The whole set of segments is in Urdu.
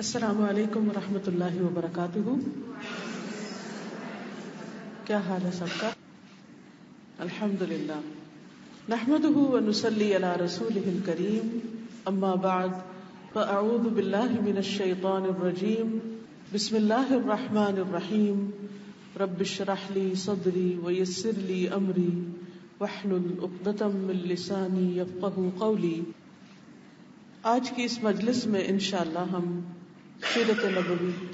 السلام علیکم و رحمۃ اللہ وبرکاتہ۔ کیا حال ہے سب کا؟ الحمد للہ نحمد ونسلی علی رسول کریم اما بعد، فاعوذ باللہ من الشیطان الرجیم۔ بسم اللہ الرحمن الرحیم۔ رب اشرح لی صدری ویسر لی امری۔ واحلل عقدۃ من لسانی یفقهوا قولی۔ آج کی اس مجلس میں انشاءاللہ ہم سیرت نبوی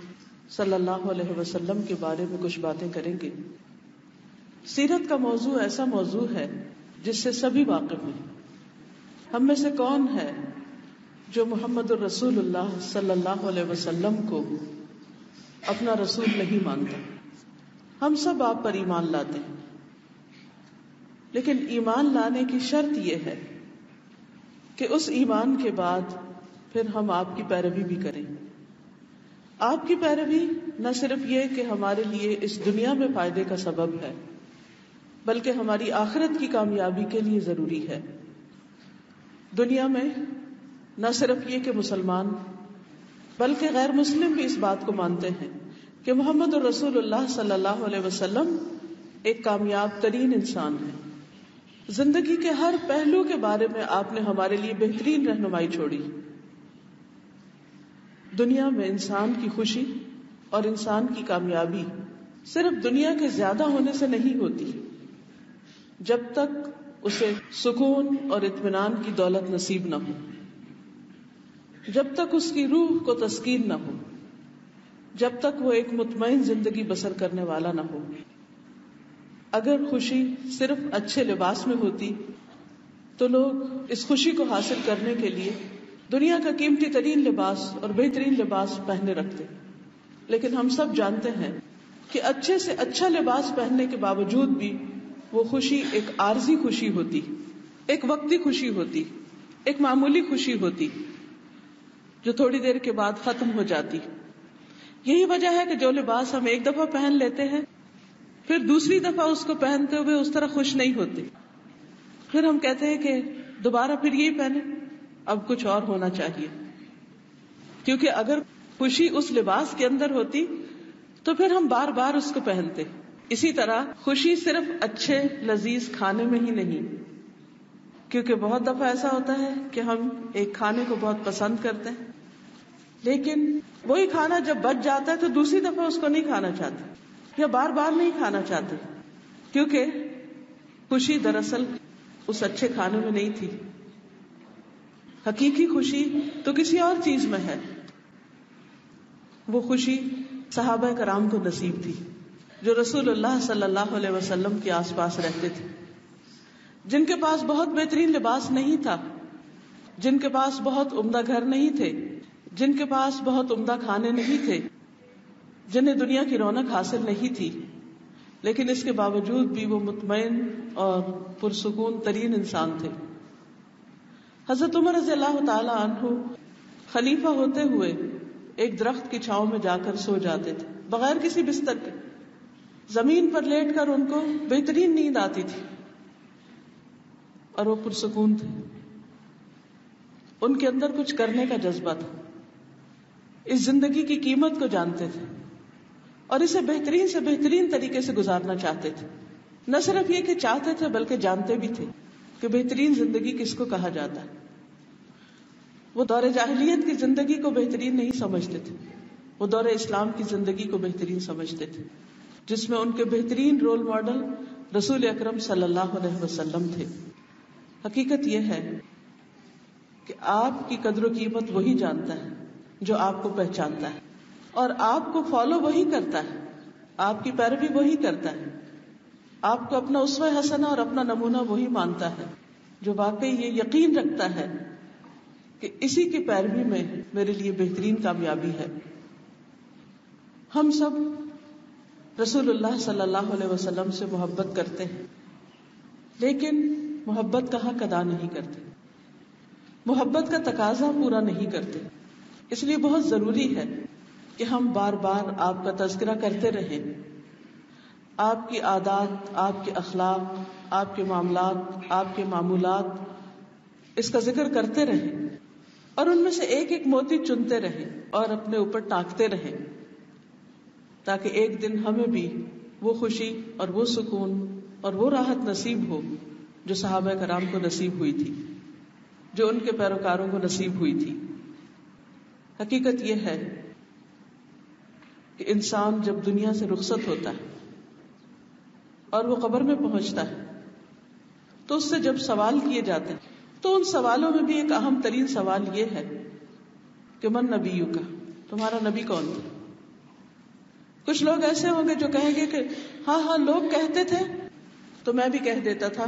صلی اللہ علیہ وسلم کے بارے میں کچھ باتیں کریں گے۔ سیرت کا موضوع ایسا موضوع ہے جس سے سبھی واقف ہیں۔ ہم میں سے کون ہے جو محمد الرسول اللہ صلی اللہ علیہ وسلم کو اپنا رسول نہیں مانتا؟ ہم سب آپ پر ایمان لاتے ہیں۔ لیکن ایمان لانے کی شرط یہ ہے کہ اس ایمان کے بعد پھر ہم آپ کی پیروی بھی کریں۔ آپ کی پیروی نہ صرف یہ کہ ہمارے لیے اس دنیا میں فائدے کا سبب ہے، بلکہ ہماری آخرت کی کامیابی کے لیے ضروری ہے۔ دنیا میں نہ صرف یہ کہ مسلمان، بلکہ غیر مسلم بھی اس بات کو مانتے ہیں کہ محمد الرسول اللہ صلی اللہ علیہ وسلم ایک کامیاب ترین انسان ہے زندگی کے ہر پہلو کے بارے میں آپ نے ہمارے لیے بہترین رہنمائی چھوڑی۔ دنیا میں انسان کی خوشی اور انسان کی کامیابی صرف دنیا کے زیادہ ہونے سے نہیں ہوتی۔ جب تک اسے سکون اور اطمینان کی دولت نصیب نہ ہو۔ جب تک اس کی روح کو تسکین نہ ہو۔ جب تک وہ ایک مطمئن زندگی بسر کرنے والا نہ ہو۔ اگر خوشی صرف اچھے لباس میں ہوتی تو لوگ اس خوشی کو حاصل کرنے کے لیے دنیا کا قیمتی ترین لباس اور بہترین لباس پہنے رکھتے۔ لیکن ہم سب جانتے ہیں کہ اچھے سے اچھا لباس پہننے کے باوجود بھی وہ خوشی ایک عارضی خوشی ہوتی، ایک وقتی خوشی ہوتی، ایک معمولی خوشی ہوتی جو تھوڑی دیر کے بعد ختم ہو جاتی۔ یہی وجہ ہے کہ جو لباس ہم ایک دفعہ پہن لیتے ہیں، پھر دوسری دفعہ اس کو پہنتے ہوئے اس طرح خوش نہیں ہوتے۔ پھر ہم کہتے ہیں کہ دوبارہ پھر یہی پہنے اب کچھ اور ہونا چاہیے۔ کیونکہ اگر خوشی اس لباس کے اندر ہوتی تو پھر ہم بار بار اس کو پہنتے۔ اسی طرح خوشی صرف اچھے لذیذ کھانے میں ہی نہیں، کیونکہ بہت دفعہ ایسا ہوتا ہے کہ ہم ایک کھانے کو بہت پسند کرتے ہیں، لیکن وہی کھانا جب بچ جاتا ہے تو دوسری دفعہ اس کو نہیں کھانا چاہتے یا بار بار نہیں کھانا چاہتے، کیونکہ خوشی دراصل اس اچھے کھانے میں نہیں تھی۔ حقیقی خوشی تو کسی اور چیز میں ہے۔ وہ خوشی صحابہ کرام کو نصیب تھی، جو رسول اللہ صلی اللہ علیہ وسلم کے آس پاس رہتے تھے۔ جن کے پاس بہت بہترین لباس نہیں تھا، جن کے پاس بہت عمدہ گھر نہیں تھے، جن کے پاس بہت عمدہ کھانے نہیں تھے، جنہیں دنیا کی رونق حاصل نہیں تھی، لیکن اس کے باوجود بھی وہ مطمئن اور پرسکون ترین انسان تھے۔ حضرت عمر رضی اللہ تعالی عنہ خلیفہ ہوتے ہوئے ایک درخت کی چھاؤں میں جا کر سو جاتے تھے، بغیر کسی بستر کے۔ زمین پر لیٹ کر ان کو بہترین نیند آتی تھی۔ اور وہ پرسکون تھے۔ ان کے اندر کچھ کرنے کا جذبہ تھا۔ اس زندگی کی قیمت کو جانتے تھے۔ اور اسے بہترین سے بہترین طریقے سے گزارنا چاہتے تھے۔ نہ صرف یہ کہ چاہتے تھے، بلکہ جانتے بھی تھے۔ کہ بہترین زندگی کس کو کہا جاتا ہے؟ وہ دور جاہلیت کی زندگی کو بہترین نہیں سمجھتے تھے۔ وہ دور اسلام کی زندگی کو بہترین سمجھتے تھے۔ جس میں ان کے بہترین رول ماڈل رسول اکرم صلی اللہ علیہ وسلم تھے۔ حقیقت یہ ہے کہ آپ کی قدر و قیمت وہی جانتا ہے جو آپ کو پہچانتا ہے اور آپ کو فالو وہی کرتا ہے۔ آپ کی پیروی وہی کرتا ہے۔ آپ کو اپنا اسو حسنا اور اپنا نمونہ وہی مانتا ہے، جو واقعی یہ یقین رکھتا ہے کہ اسی کی پیروی میں میرے لیے بہترین کامیابی ہے۔ ہم سب رسول اللہ صلی اللہ علیہ وسلم سے محبت کرتے ہیں، لیکن محبت کا حق ادا نہیں کرتے۔ محبت کا تقاضا پورا نہیں کرتے۔ اس لیے بہت ضروری ہے کہ ہم بار بار آپ کا تذکرہ کرتے رہیں۔ آپ کی عادات، آپ کے اخلاق، آپ کے معاملات، آپ کے معمولات، اس کا ذکر کرتے رہیں اور ان میں سے ایک ایک موتی چنتے رہے اور اپنے اوپر ٹانکتے رہے تاکہ ایک دن ہمیں بھی وہ خوشی اور وہ سکون اور وہ راحت نصیب ہو جو صحابہ کرام کو نصیب ہوئی تھی، جو ان کے پیروکاروں کو نصیب ہوئی تھی۔ حقیقت یہ ہے کہ انسان جب دنیا سے رخصت ہوتا ہے اور وہ قبر میں پہنچتا ہے۔ تو اس سے جب سوال کیے جاتے ہیں، تو ان سوالوں میں بھی ایک اہم ترین سوال یہ ہے کہ من نبی کا؟ تمہارا نبی کون تھا؟ کچھ لوگ ایسے ہوں گے جو کہیں گے کہ ہاں ہاں لوگ کہتے تھے۔ تو میں بھی کہہ دیتا تھا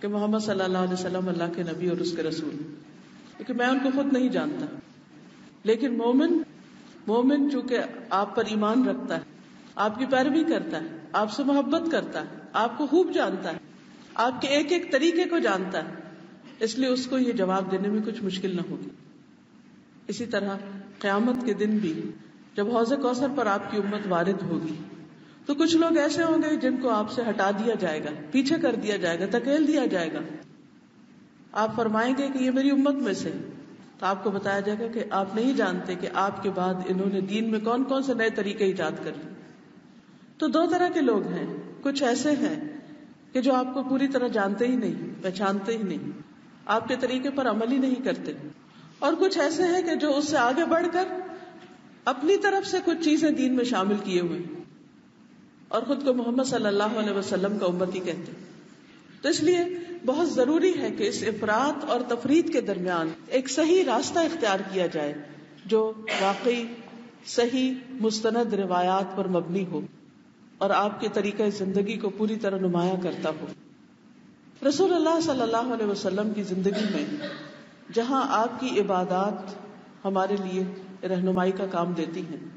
کہ محمد صلی اللہ علیہ وسلم اللہ کے نبی اور اس کے رسول۔ کیونکہ میں ان کو خود نہیں جانتا۔ لیکن مومن مومن چونکہ آپ پر ایمان رکھتا ہے آپ کی پیروی کرتا ہے، آپ سے محبت کرتا ہے، آپ کو خوب جانتا ہے، آپ کے ایک ایک طریقے کو جانتا ہے۔ اس لیے اس کو یہ جواب دینے میں کچھ مشکل نہ ہوگی۔ اسی طرح قیامت کے دن بھی جب حوض کوثر پر آپ کی امت وارد ہوگی، تو کچھ لوگ ایسے ہوں گے جن کو آپ سے ہٹا دیا جائے گا، پیچھے کر دیا جائے گا تکیل دیا جائے گا۔ آپ فرمائیں گے کہ یہ میری امت میں سے۔ تو آپ کو بتایا جائے گا کہ آپ نہیں جانتے کہ آپ کے بعد انہوں نے دین میں کون کون سے نئے طریقے ایجاد کر لیے تو دو طرح کے لوگ ہیں۔ کچھ ایسے ہیں کہ جو آپ کو پوری طرح جانتے ہی نہیں، پہچانتے ہی نہیں۔ آپ کے طریقے پر عمل ہی نہیں کرتے۔ اور کچھ ایسے ہیں کہ جو اس سے آگے بڑھ کر اپنی طرف سے کچھ چیزیں دین میں شامل کیے ہوئے۔ اور خود کو محمد صلی اللہ علیہ وسلم کا امتی کہتے۔ تو اس لیے بہت ضروری ہے کہ اس افراد اور تفرید کے درمیان ایک صحیح راستہ اختیار کیا جائے جو واقعی صحیح مستند روایات پر مبنی ہو۔ اور آپ کے طریقہ زندگی کو پوری طرح نمایاں کرتا ہو۔ رسول اللہ صلی اللہ علیہ وسلم کی زندگی میں جہاں آپ کی عبادات ہمارے لیے رہنمائی کا کام دیتی ہیں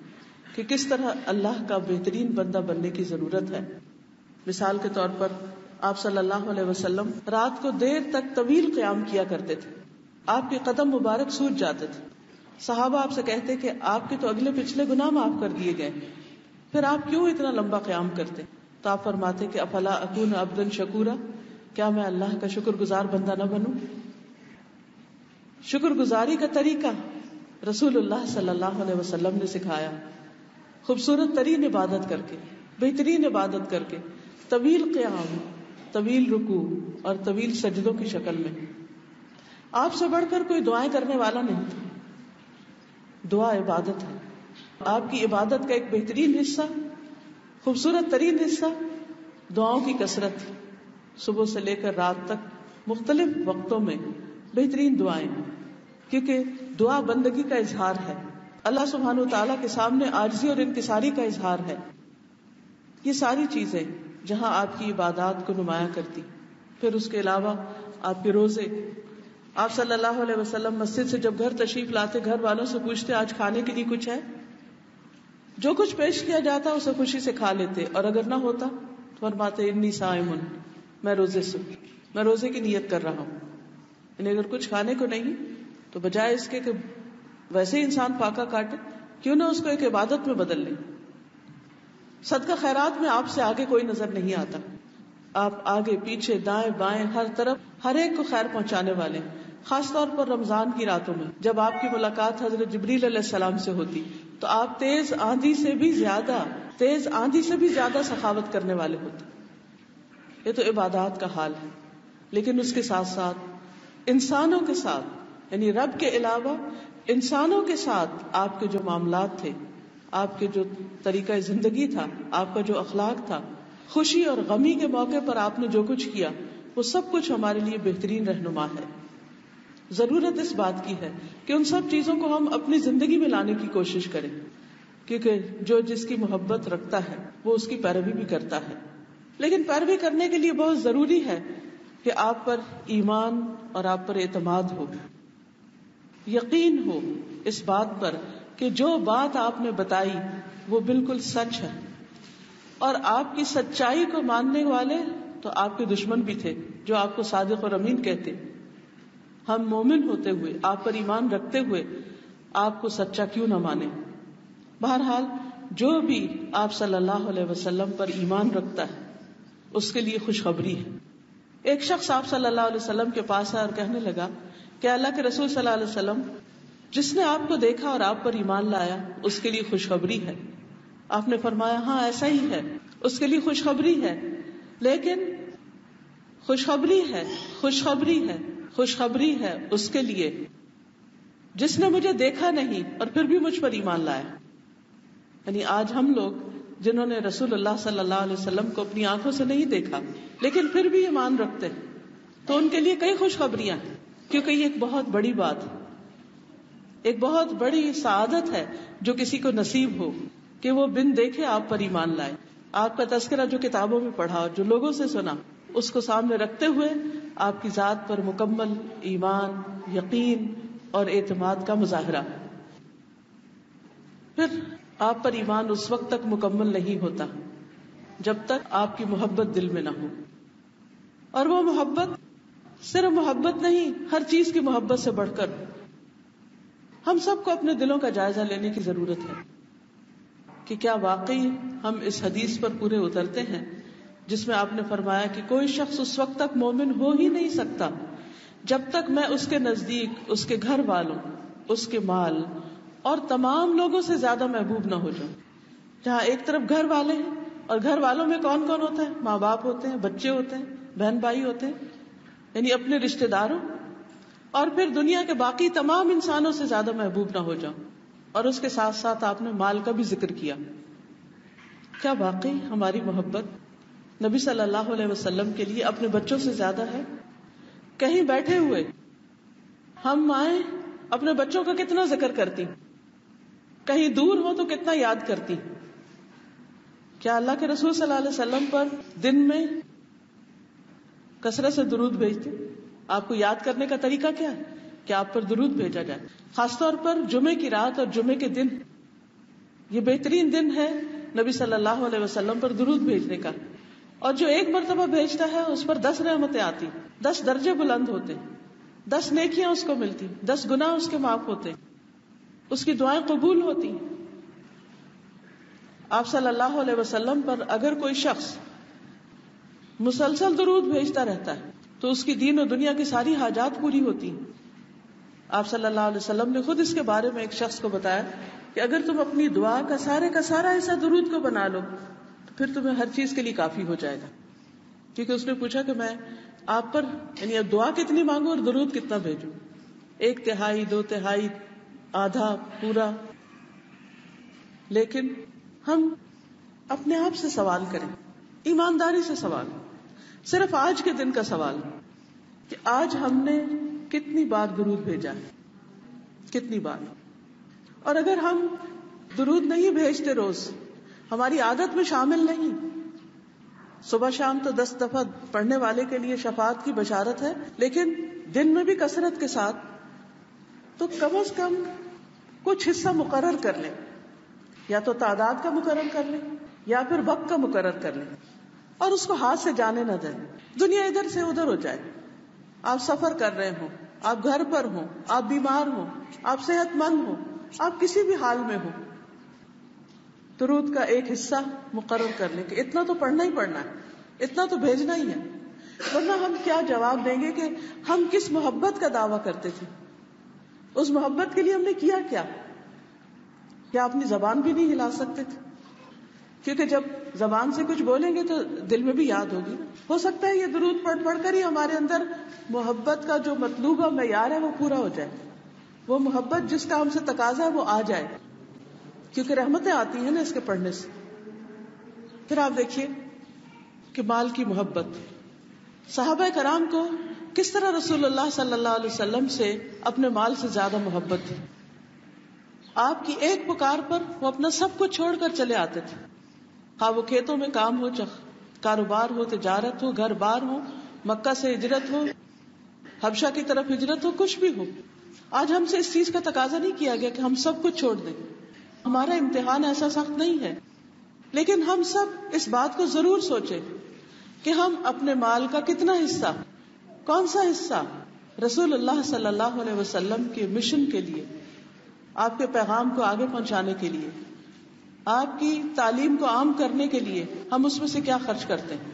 کہ کس طرح اللہ کا بہترین بندہ بننے کی ضرورت ہے۔ مثال کے طور پر آپ صلی اللہ علیہ وسلم رات کو دیر تک طویل قیام کیا کرتے تھے۔ آپ کے قدم مبارک سوج جاتے تھے۔ صحابہ آپ سے کہتے کہ آپ کے تو اگلے پچھلے گناہ معاف کر دیے گئے پھر آپ کیوں اتنا لمبا قیام کرتے؟ تو آپ فرماتے کہ افلا اکون ابدن شکورا، کیا میں اللہ کا شکر گزار بندہ نہ بنوں؟ شکر گزاری کا طریقہ رسول اللہ صلی اللہ علیہ وسلم نے سکھایا۔ خوبصورت ترین عبادت کر کے، بہترین عبادت کر کے، طویل قیام، طویل رکو اور طویل سجدوں کی شکل میں۔ آپ سے بڑھ کر کوئی دعائیں کرنے والا نہیں۔ تھا دعا عبادت ہے۔ آپ کی عبادت کا ایک بہترین حصہ، خوبصورت ترین حصہ، دعاؤں کی کثرت، صبح سے لے کر رات تک مختلف وقتوں میں بہترین دعائیں۔ کیونکہ دعا بندگی کا اظہار ہے۔ اللہ سبحان و تعالیٰ کے سامنے آجزی اور انکساری کا اظہار ہے۔ یہ ساری چیزیں جہاں آپ کی عبادات کو نمایاں کرتی۔ پھر اس کے علاوہ آپ کے روزے۔ آپ صلی اللہ علیہ وسلم مسجد سے جب گھر تشریف لاتے، گھر والوں سے پوچھتے، آج کھانے کے لیے کچھ ہے؟ جو کچھ پیش کیا جاتا اسے خوشی سے کھا لیتے، اور اگر نہ ہوتا تو فرماتے، انی سائمن میں روزے سے، میں روزے کی نیت کر رہا ہوں۔ یعنی اگر کچھ کھانے کو نہیں، تو بجائے اس کے کہ ویسے ہی انسان فاقہ کاٹے، کیوں نہ اس کو ایک عبادت میں بدل لیں صدقہ خیرات میں آپ سے آگے کوئی نظر نہیں آتا۔ آپ آگے، پیچھے، دائیں بائیں، ہر طرف، ہر ایک کو خیر پہنچانے والے خاص طور پر رمضان کی راتوں میں، جب آپ کی ملاقات حضرت جبریل علیہ السلام سے ہوتی تو آپ تیز آندھی سے بھی زیادہ تیز آندھی سے بھی زیادہ سخاوت کرنے والے ہوتے۔ یہ تو عبادات کا حال ہے۔ لیکن اس کے ساتھ ساتھ انسانوں کے ساتھ یعنی رب کے علاوہ انسانوں کے ساتھ آپ کے جو معاملات تھے، آپ کے جو طریقہ زندگی تھا، آپ کا جو اخلاق تھا، خوشی اور غمی کے موقع پر آپ نے جو کچھ کیا، وہ سب کچھ ہمارے لیے بہترین رہنما ہے۔ ضرورت اس بات کی ہے کہ ان سب چیزوں کو ہم اپنی زندگی میں لانے کی کوشش کریں، کیونکہ جو جس کی محبت رکھتا ہے، وہ اس کی پیروی بھی کرتا ہے۔ لیکن پیروی کرنے کے لیے بہت ضروری ہے کہ آپ پر ایمان اور آپ پر اعتماد ہو، یقین ہو اس بات پر کہ جو بات آپ نے بتائی، وہ بالکل سچ ہے۔ اور آپ کی سچائی کو ماننے والے تو آپ کے دشمن بھی تھے، جو آپ کو صادق اور امین کہتے۔ ہم مومن ہوتے ہوئے، آپ پر ایمان رکھتے ہوئے آپ کو سچا کیوں نہ مانے بہرحال، جو بھی آپ صلی اللہ علیہ وسلم پر ایمان رکھتا ہے، اس کے لیے خوشخبری ہے۔ ایک شخص آپ صلی اللہ علیہ وسلم کے پاس آیا اور کہنے لگا کہ اللہ کے رسول صلی اللہ علیہ وسلم، جس نے آپ کو دیکھا اور آپ پر ایمان لایا، اس کے لیے خوشخبری ہے۔ آپ نے فرمایا ہاں ایسا ہی ہے، اس کے لیے خوشخبری ہے۔ لیکن، خوشخبری ہے خوشخبری ہے۔ خوشخبری ہے اس کے لیے۔ جس نے مجھے دیکھا نہیں اور پھر بھی مجھ پر ایمان لایا یعنی آج ہم لوگ جنہوں نے رسول اللہ صلی اللہ علیہ وسلم کو اپنی آنکھوں سے نہیں دیکھا، لیکن پھر بھی ایمان رکھتے تو ان کے لیے کئی خوشخبریاں کیونکہ یہ ایک بہت بڑی بات ہے۔ ایک بہت بڑی سعادت ہے جو کسی کو نصیب ہو کہ وہ بن دیکھے آپ پر ایمان لائے۔ آپ کا تذکرہ جو کتابوں میں پڑھا، جو لوگوں سے سنا اس کو سامنے رکھتے ہوئے آپ کی ذات پر مکمل ایمان، یقین اور اعتماد کا مظاہرہ۔ پھر آپ پر ایمان اس وقت تک مکمل نہیں ہوتا جب تک آپ کی محبت دل میں نہ ہو۔ اور وہ محبت صرف محبت نہیں، ہر چیز کی محبت سے بڑھ کر۔ ہم سب کو اپنے دلوں کا جائزہ لینے کی ضرورت ہے کہ کیا واقعی ہم اس حدیث پر پورے اترتے ہیں؟ جس میں آپ نے فرمایا کہ کوئی شخص اس وقت تک مومن ہو ہی نہیں سکتا جب تک میں اس کے نزدیک، اس کے گھر والوں، اس کے مال اور تمام لوگوں سے زیادہ محبوب نہ ہو جاؤں۔ جہاں ایک طرف گھر والے ہیں اور گھر والوں میں کون کون ہوتا ہے؟ ماں باپ ہوتے ہیں، بچے ہوتے ہیں، بہن بھائی ہوتے ہیں یعنی اپنے رشتے داروں۔ اور پھر دنیا کے باقی تمام انسانوں سے زیادہ محبوب نہ ہو جاؤں۔ اور اس کے ساتھ ساتھ آپ نے مال کا بھی ذکر کیا۔ کیا واقعی ہماری محبت نبی صلی اللہ علیہ وسلم کے لیے اپنے بچوں سے زیادہ ہے؟ کہیں بیٹھے ہوئے ہم مائیں اپنے بچوں کا کتنا ذکر کرتی؟ کہیں دور ہو تو کتنا یاد کرتی؟ کیا اللہ کے رسول صلی اللہ علیہ وسلم پر دن میں کثرت سے درود بھیجتے؟ آپ کو یاد کرنے کا طریقہ کیا ہے؟ کہ آپ پر درود بھیجا جائے۔ خاص طور پر جمعے کی رات اور جمعے کے دن۔ یہ بہترین دن ہے نبی صلی اللہ علیہ وسلم پر درود بھیجنے کا۔ اور جو ایک مرتبہ بھیجتا ہے، اس پر دس رحمتیں آتی۔ دس درجے بلند ہوتے۔ دس نیکیاں اس کو ملتی۔ دس گنا اس کے معاف ہوتے۔ اس کی دعائیں قبول ہوتی۔ آپ صلی اللہ علیہ وسلم پر اگر کوئی شخص مسلسل درود بھیجتا رہتا ہے، تو اس کی دین و دنیا کی ساری حاجات پوری ہوتی۔ آپ صلی اللہ علیہ وسلم نے خود اس کے بارے میں ایک شخص کو بتایا کہ اگر تم اپنی دعا کا سارے کا سارا ایسا درود کو بنا لو پھر تمہیں ہر چیز کے لیے کافی ہو جائے گا۔ کیونکہ اس نے پوچھا کہ میں آپ پر یعنی اب دعا کتنی مانگو اور درود کتنا بھیجو ایک تہائی، دو تہائی، آدھا، پورا۔ لیکن ہم اپنے آپ سے سوال کریں۔ ایمانداری سے سوال۔ صرف آج کے دن کا سوال۔ کہ آج ہم نے کتنی بار درود بھیجا ہے؟ کتنی بار؟ اور اگر ہم درود نہیں بھیجتے روز ہماری عادت میں شامل نہیں۔ صبح شام تو دس دفعہ پڑھنے والے کے لیے شفاعت کی بشارت ہے، لیکن دن میں بھی کثرت کے ساتھ۔ تو کم از کم کچھ حصہ مقرر کر لیں۔ یا تو تعداد کا مقرر کر لیں، یا پھر وقت کا مقرر کر لیں۔ اور اس کو ہاتھ سے جانے نہ دیں۔ دنیا ادھر سے ادھر ہو جائے۔ آپ سفر کر رہے ہوں، آپ گھر پر ہوں، آپ بیمار ہوں، آپ صحت مند ہوں، آپ کسی بھی حال میں ہوں۔ درود کا ایک حصہ مقرر کر لیں کہ اتنا تو پڑھنا ہی پڑھنا ہے، اتنا تو بھیجنا ہی ہے۔ ورنہ ہم کیا جواب دیں گے کہ ہم کس محبت کا دعوی کرتے تھے؟ اس محبت کے لیے ہم نے کیا کیا؟ کیا اپنی زبان بھی نہیں ہلا سکتے تھے؟ کیونکہ جب زبان سے کچھ بولیں گے تو دل میں بھی یاد ہوگی۔ ہو سکتا ہے یہ درود پڑھ پڑھ کر ہی ہمارے اندر محبت کا جو مطلوبہ معیار ہے وہ پورا ہو جائے۔ وہ محبت جس کا ہم سے تقاضا ہے وہ آ جائے۔ کیونکہ رحمتیں آتی ہیں نا اس کے پڑھنے سے۔ پھر آپ دیکھیے کہ مال کی محبت۔ صحابہ کرام کو کس طرح رسول اللہ صلی اللہ علیہ وسلم سے اپنے مال سے زیادہ محبت تھی؟ آپ کی ایک پکار پر وہ اپنا سب کچھ چھوڑ کر چلے آتے تھے۔ ہاں وہ کھیتوں میں کام ہو چاہ کاروبار ہو، تجارت ہو، گھر بار ہو، مکہ سے ہجرت ہو، حبشہ کی طرف ہجرت ہو، کچھ بھی ہو۔ آج ہم سے اس چیز کا تقاضا نہیں کیا گیا کہ ہم سب کچھ چھوڑ دیں۔ ہمارا امتحان ایسا سخت نہیں ہے۔ لیکن ہم سب اس بات کو ضرور سوچے کہ ہم اپنے مال کا کتنا حصہ، کون سا حصہ رسول اللہ صلی اللہ علیہ وسلم کے مشن کے لیے، آپ کے پیغام کو آگے پہنچانے کے لیے، آپ کی تعلیم کو عام کرنے کے لیے ہم اس میں سے کیا خرچ کرتے ہیں؟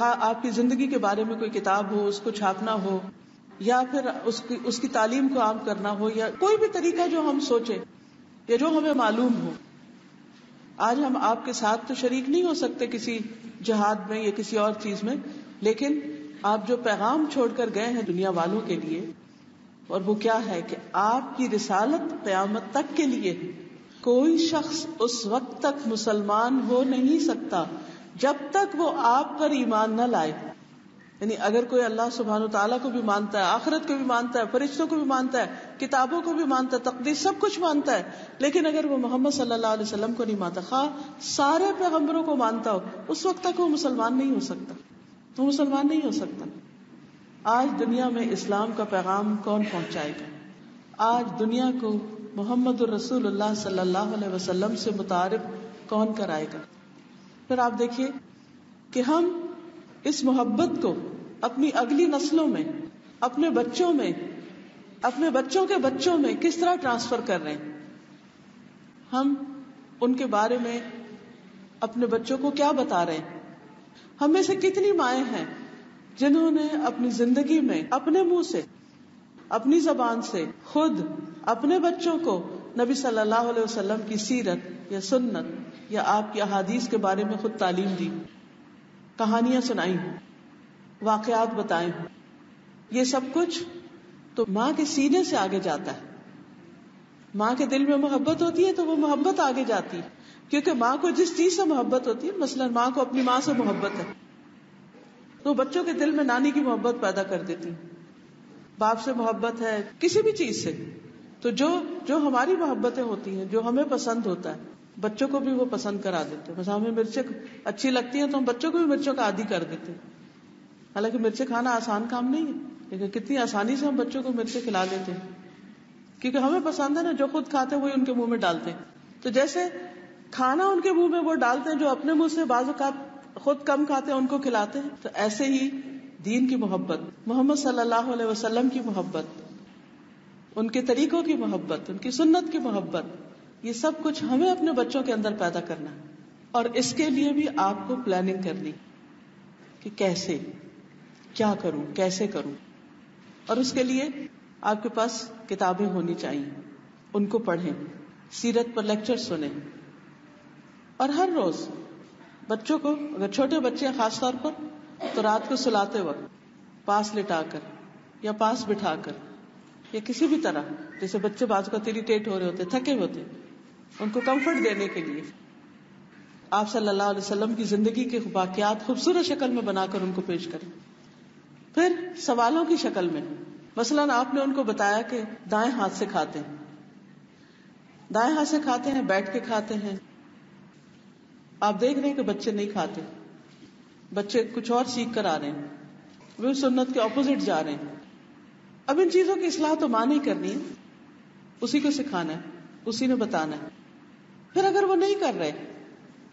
آپ کی زندگی کے بارے میں کوئی کتاب ہو، اس کو چھاپنا ہو، یا پھر اس کی اس کی تعلیم کو عام کرنا ہو، یا کوئی بھی طریقہ جو ہم سوچے یا جو ہمیں معلوم ہو۔ آج ہم آپ کے ساتھ تو شریک نہیں ہو سکتے کسی جہاد میں یا کسی اور چیز میں، لیکن آپ جو پیغام چھوڑ کر گئے ہیں دنیا والوں کے لیے، اور وہ کیا ہے کہ آپ کی رسالت قیامت تک کے لیے کوئی شخص اس وقت تک مسلمان ہو نہیں سکتا جب تک وہ آپ پر ایمان نہ لائے۔ یعنی اگر کوئی اللہ سبحان و تعالیٰ کو بھی مانتا ہے، آخرت کو بھی مانتا ہے، فرشتوں کو بھی مانتا ہے، کتابوں کو بھی مانتا ہے، تقدیر سب کچھ مانتا ہے، لیکن اگر وہ محمد صلی اللہ علیہ وسلم کو نہیں مانتا، خواہ سارے پیغمبروں کو مانتا ہو، اس وقت تک وہ مسلمان نہیں ہو سکتا۔ وہ مسلمان نہیں ہو سکتا۔ آج دنیا میں اسلام کا پیغام کون پہنچائے گا؟ آج دنیا کو محمد الرسول اللہ صلی اللہ علیہ وسلم سے متعارف کون کرائے گا؟ پھر آپ دیکھیے کہ ہم اس محبت کو اپنی اگلی نسلوں میں، اپنے بچوں میں، اپنے بچوں کے بچوں میں کس طرح ٹرانسفر کر رہے ہیں؟ ہم ان کے بارے میں اپنے بچوں کو کیا بتا رہے ہیں؟ ہم میں سے کتنی مائیں ہیں جنہوں نے اپنی زندگی میں اپنے منہ سے، اپنی زبان سے خود اپنے بچوں کو نبی صلی اللہ علیہ وسلم کی سیرت یا سنت یا آپ کی احادیث کے بارے میں خود تعلیم دی۔ کہانیاں سنائی ہوں، واقعات بتائے ہوں۔ یہ سب کچھ تو ماں کے سینے سے آگے جاتا ہے۔ ماں کے دل میں محبت ہوتی ہے تو وہ محبت آگے جاتی ہے۔ کیونکہ ماں کو جس چیز سے محبت ہوتی ہے، مثلا ماں کو اپنی ماں سے محبت ہے، تو بچوں کے دل میں نانی کی محبت پیدا کر دیتی باپ سے محبت ہے، کسی بھی چیز سے۔ تو جو جو ہماری محبتیں ہوتی ہیں، جو ہمیں پسند ہوتا ہے بچوں کو بھی وہ پسند کرا دیتے بس ہمیں مرچیں اچھی لگتی ہیں تو ہم بچوں کو بھی مرچوں کا عادی کر دیتے حالانکہ مرچیں کھانا آسان کام نہیں ہے، لیکن کتنی آسانی سے ہم بچوں کو مرچیں کھلا دیتے ہیں۔ کیونکہ ہمیں پسند ہے نا، جو خود کھاتے ہیں وہی ان کے منہ میں ڈالتے ہیں۔ تو جیسے کھانا ان کے منہ میں وہ ڈالتے ہیں جو اپنے منہ سے بعض اوقات خود کم کھاتے ہیں، ان کو کھلاتے ہیں۔ تو ایسے ہی دین کی محبت، محمد صلی اللہ علیہ وسلم کی محبت، ان کے طریقوں کی محبت، ان کی سنت کی محبت یہ سب کچھ ہمیں اپنے بچوں کے اندر پیدا کرنا اور اس کے لیے بھی آپ کو پلاننگ کرنی کہ کیسے، کیا کروں، کیسے کروں۔ اور اس کے لیے آپ کے پاس کتابیں ہونی چاہیے، ان کو پڑھیں، سیرت پر لیکچر سنیں۔ اور ہر روز بچوں کو، اگر چھوٹے بچے ہیں خاص طور پر، تو رات کو سلاتے وقت پاس لٹا کر یا پاس بٹھا کر یا کسی بھی طرح، جیسے بچے بازو کا تیری ٹیٹ ہو رہے ہوتے، تھکے ہوتے ان کو کمفرٹ دینے کے لیے آپ صلی اللہ علیہ وسلم کی زندگی کے واقعات خوبصورت شکل میں بنا کر ان کو پیش کریں۔ پھر سوالوں کی شکل میں، مثلاً آپ نے ان کو بتایا کہ دائیں ہاتھ سے کھاتے ہیں۔ دائیں ہاتھ سے کھاتے ہیں، بیٹھ کے کھاتے ہیں۔ آپ دیکھ رہے ہیں کہ بچے نہیں کھاتے۔ بچے کچھ اور سیکھ کر آ رہے ہیں۔ وہ سنت کے اپوزٹ جا رہے ہیں۔ اب ان چیزوں کی اصلاح تو ماں نہیں کرنی ہے۔ اسی کو سکھانا ہے، اسی نے بتانا ہے۔ پھر اگر وہ نہیں کر رہے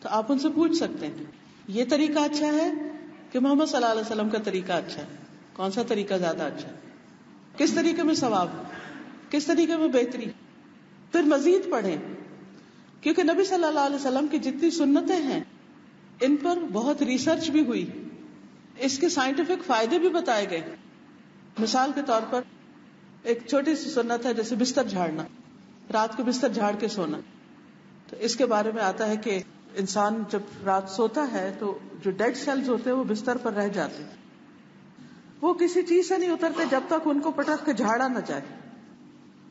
تو آپ ان سے پوچھ سکتے ہیں، یہ طریقہ اچھا ہے کہ محمد صلی اللہ علیہ وسلم کا طریقہ اچھا ہے؟ کون سا طریقہ زیادہ اچھا ہے؟ کس طریقے میں ثواب؟ کس طریقے میں بہتری؟ پھر مزید پڑھیں، کیونکہ نبی صلی اللہ علیہ وسلم کی جتنی سنتیں ہیں، ان پر بہت ریسرچ بھی ہوئی۔ اس کے سائنٹیفک فائدے بھی بتائے گئے۔ مثال کے طور پر، ایک چھوٹی سی سنت ہے، جیسے بستر جھاڑنا۔ رات کو بستر جھاڑ کے سونا۔ تو اس کے بارے میں آتا ہے کہ انسان جب رات سوتا ہے تو جو ڈیڈ سیلز ہوتے ہیں وہ بستر پر رہ جاتے وہ کسی چیز سے نہیں اترتے جب تک ان کو پٹک کے جھاڑا نہ جائے۔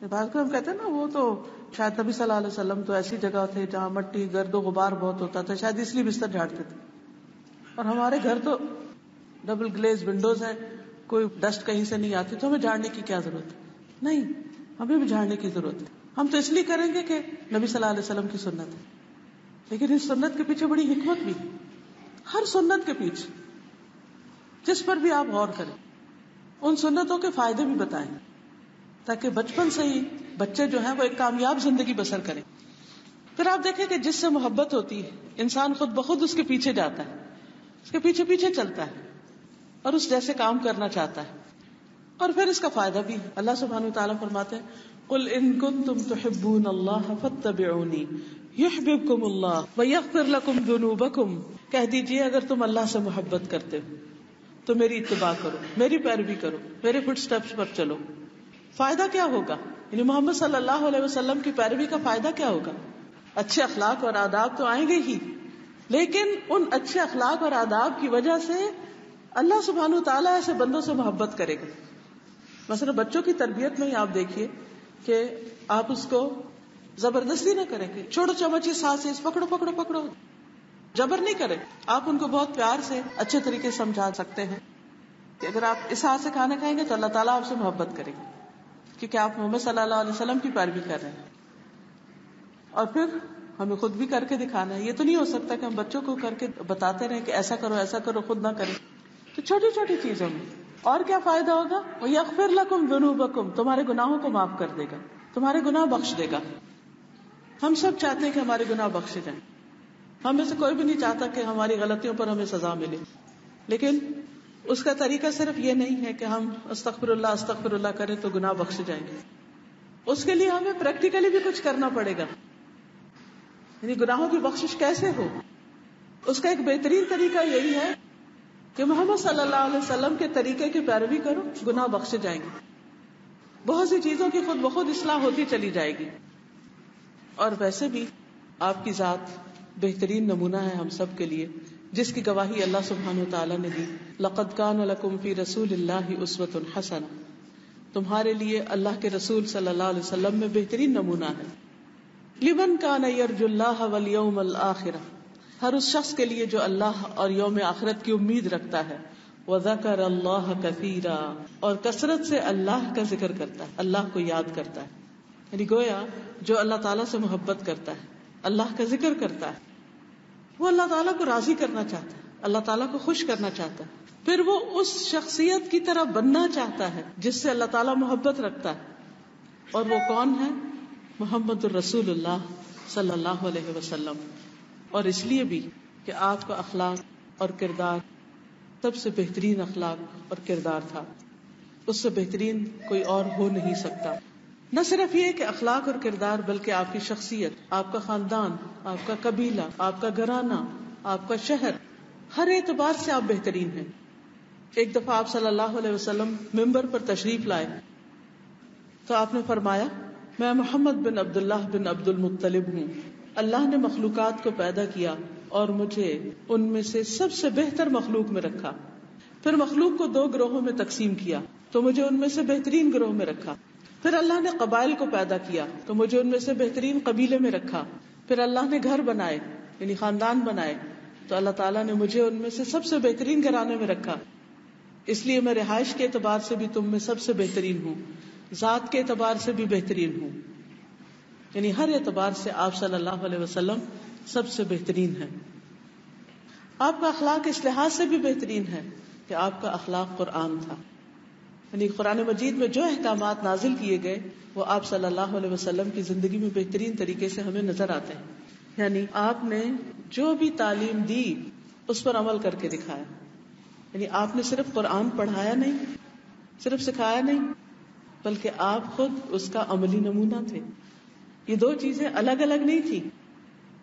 بات کو ہم کہتے ہیں نا، وہ تو شاید نبی صلی اللہ علیہ وسلم تو ایسی جگہ تھے جہاں مٹی، گرد و غبار بہت ہوتا تھا، شاید اس لیے بستر جھاڑتے تھے۔ اور ہمارے گھر تو ڈبل گلیز ونڈوز ہیں، کوئی ڈسٹ کہیں سے نہیں آتی، تو ہمیں جھاڑنے کی کیا ضرورت ہے؟ نہیں، ہمیں بھی جھاڑنے کی ضرورت ہے۔ ہم تو اس لیے کریں گے کہ نبی صلی اللہ علیہ وسلم کی سنت ہے۔ لیکن اس سنت کے پیچھے بڑی حکمت بھی ہر سنت کے پیچھے۔ جس پر بھی آپ غور کریں۔ ان سنتوں کے فائدے بھی بتائیں۔ تاکہ بچپن سے ہی بچے جو ہیں وہ ایک کامیاب زندگی بسر کریں۔ پھر آپ دیکھیں کہ جس سے محبت ہوتی ہے، انسان خود بخود اس کے پیچھے جاتا ہے۔ اس کے پیچھے پیچھے چلتا ہے۔ اور اس جیسے کام کرنا چاہتا ہے۔ اور پھر اس کا فائدہ بھی اللہ سبحانہ تعالیٰ فرماتے کل ان کن تم تو اللہ فتبعونی یحببکم اللہ ویغفر لکم ذنوبکم کہہ دیجیے اگر تم اللہ سے محبت کرتے ہو، تو میری اتباع کرو، میری پیروی کرو، میرے فٹ اسٹیپس پر چلو۔ فائدہ کیا ہوگا؟ یعنی محمد صلی اللہ علیہ وسلم کی پیروی کا فائدہ کیا ہوگا؟ اچھے اخلاق اور آداب تو آئیں گے ہی۔ لیکن ان اچھے اخلاق اور آداب کی وجہ سے اللہ سبحان تعالیٰ ایسے بندوں سے محبت کرے گا۔ مثلا بچوں کی تربیت میں ہی آپ دیکھیے کہ آپ اس کو زبردستی نہ کریں گے چھوٹو چمچی سانس پکڑو پکڑو پکڑو۔ جبر نہیں کرے آپ ان کو بہت پیار سے اچھے طریقے سے سمجھا سکتے ہیں کہ اگر آپ اس ہاتھ سے کھانا کھائیں گے تو اللہ تعالیٰ آپ سے محبت کرے گا۔ کیونکہ آپ محمد صلی اللہ علیہ وسلم کی پیروی کر رہے ہیں۔ اور پھر ہمیں خود بھی کر کے دکھانا ہے۔ یہ تو نہیں ہو سکتا کہ ہم بچوں کو کر کے بتاتے رہے کہ ایسا کرو ایسا کرو، خود نہ کرے تو چھوٹی چھوٹی چیزوں میں اور کیا فائدہ ہوگا؟ وہ لکم ذنوبکم تمہارے گناہوں کو معاف کر دے گا، تمہارے گناہ بخش دے گا۔ ہم سب چاہتے ہیں کہ ہمارے گناہ بخشے جائیں۔ ہم میں سے کوئی بھی نہیں چاہتا کہ ہماری غلطیوں پر ہمیں سزا ملے۔ لیکن اس کا طریقہ صرف یہ نہیں ہے کہ ہم استغفر اللہ استغفر اللہ کریں تو گناہ بخش جائیں گے۔ اس کے لیے ہمیں پریکٹیکلی بھی کچھ کرنا پڑے گا۔ یعنی گناہوں کی بخش کیسے ہو؟ اس کا ایک بہترین طریقہ یہی ہے کہ محمد صلی اللہ علیہ وسلم کے طریقے کی پیروی کرو، گناہ بخشے جائیں گے۔ بہت سی چیزوں کی خود بخود اصلاح ہوتی چلی جائے گی۔ اور ویسے بھی آپ کی ذات بہترین نمونہ ہے ہم سب کے لیے، جس کی گواہی اللہ سبحانہ تعالیٰ نے دی۔ لقد کان لکم فی رسول اللہ عصوت الحسن تمہارے لیے اللہ کے رسول صلی اللہ علیہ وسلم میں بہترین نمونہ ہے۔ لمن کان یرج اللہ والیوم الآخرہ ہر اس شخص کے لیے جو اللہ اور یوم آخرت کی امید رکھتا ہے۔ وذکر اللہ کثیرا اور کثرت سے اللہ کا ذکر کرتا ہے، اللہ کو یاد کرتا ہے۔ یعنی گویا جو اللہ تعالیٰ سے محبت کرتا ہے، اللہ کا ذکر کرتا ہے۔ وہ اللہ تعالیٰ کو راضی کرنا چاہتا ہے، اللہ تعالیٰ کو خوش کرنا چاہتا ہے۔ پھر وہ اس شخصیت کی طرح بننا چاہتا ہے جس سے اللہ تعالیٰ محبت رکھتا ہے۔ اور وہ کون ہے؟ محمد الرسول اللہ صلی اللہ علیہ وسلم۔ اور اس لیے بھی کہ آپ کا اخلاق اور کردار سب سے بہترین اخلاق اور کردار تھا۔ اس سے بہترین کوئی اور ہو نہیں سکتا۔ نہ صرف یہ کہ اخلاق اور کردار، بلکہ آپ کی شخصیت، آپ کا خاندان، آپ کا قبیلہ، آپ کا گھرانہ، آپ کا شہر، ہر اعتبار سے آپ بہترین ہیں۔ ایک دفعہ آپ صلی اللہ علیہ وسلم ممبر پر تشریف لائے۔ تو آپ نے فرمایا، میں محمد بن عبد اللہ بن عبد المطلب ہوں۔ اللہ نے مخلوقات کو پیدا کیا اور مجھے ان میں سے سب سے بہتر مخلوق میں رکھا۔ پھر مخلوق کو دو گروہوں میں تقسیم کیا، تو مجھے ان میں سے بہترین گروہ میں رکھا۔ پھر اللہ نے قبائل کو پیدا کیا، تو مجھے ان میں سے بہترین قبیلے میں رکھا۔ پھر اللہ نے گھر بنائے یعنی خاندان بنائے، تو اللہ تعالیٰ نے مجھے ان میں سے سب سے بہترین گھرانے میں رکھا۔ اس لیے میں رہائش کے اعتبار سے بھی تم میں سب سے بہترین ہوں، ذات کے اعتبار سے بھی بہترین ہوں۔ یعنی ہر اعتبار سے آپ صلی اللہ علیہ وسلم سب سے بہترین ہے آپ کا اخلاق اس لحاظ سے بھی بہترین ہے کہ آپ کا اخلاق قرآن تھا۔ یعنی قرآن مجید میں جو احکامات نازل کیے گئے، وہ آپ صلی اللہ علیہ وسلم کی زندگی میں بہترین طریقے سے ہمیں نظر آتے ہیں۔ یعنی آپ نے جو بھی تعلیم دی، اس پر عمل کر کے دکھایا۔ یعنی آپ نے صرف قرآن پڑھایا نہیں، صرف سکھایا نہیں، بلکہ آپ خود اس کا عملی نمونہ تھے۔ یہ دو چیزیں الگ الگ نہیں تھی۔